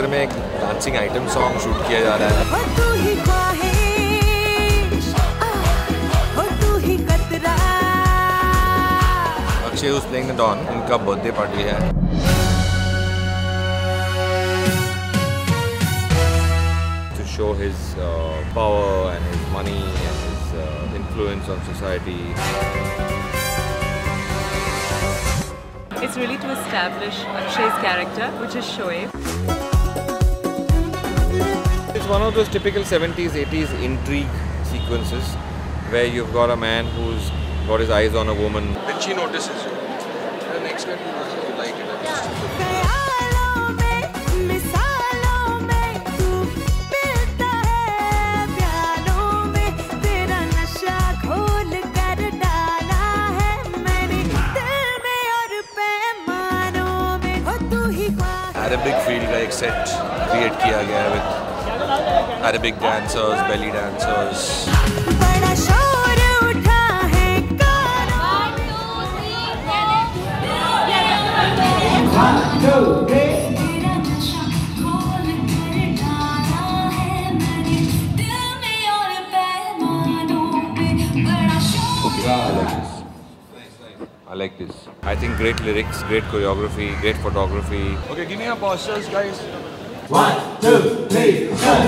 Picture में एक dancing item song shoot किया जा रहा है। डॉन उनका बर्थडे पार्टी है। To show his power and his money and his influence on society it's really to establish Akshay character which is Shoaib It's one of those typical 70s, 80s intrigue sequences where you've got a man who's got his eyes on a woman. Then she notices you. The next one you like it. ख्यालों में मिसालों में तू मिलता है प्यालों में तेरा नशा घोल कर डाला है मैंने दिल में और पैमानों में हो तू ही ख्वाहिश Arabic field का एक set create किया गया है with Arabic dancers, belly dancers. One, two, three. I like this. I think great lyrics, great choreography, great photography. Okay, give me your postures, guys. One two three four.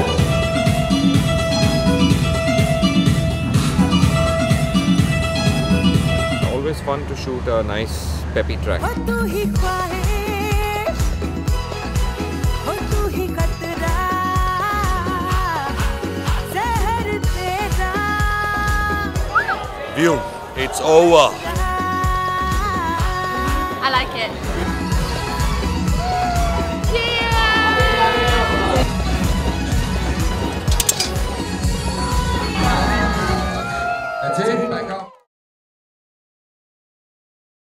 Always fun to shoot a nice peppy track. View, it's over. I like it. That's it.